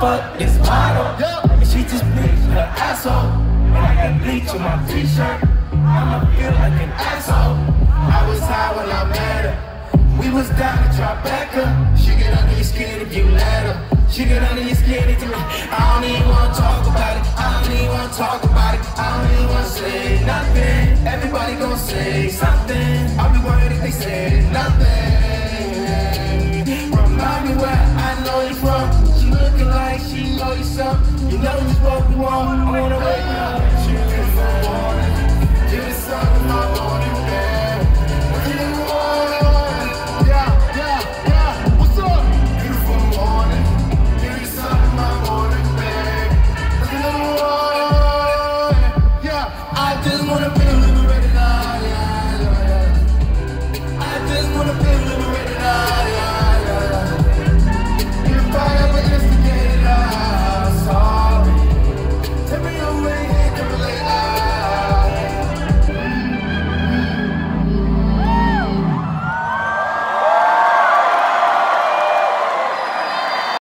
fuck this model. And she just bleached her asshole. And I got bleach on my t-shirt. I'ma feel like an asshole. I was high when I met her. We was down to Tribeca. She get under your skin if you let her. She get under your skin if you I don't even You know this what we want. I wanna wake up. Beautiful morning. Give something I want in Yeah, yeah, yeah. What's up? Beautiful morning. Something I Yeah, I just wanna feel liberated.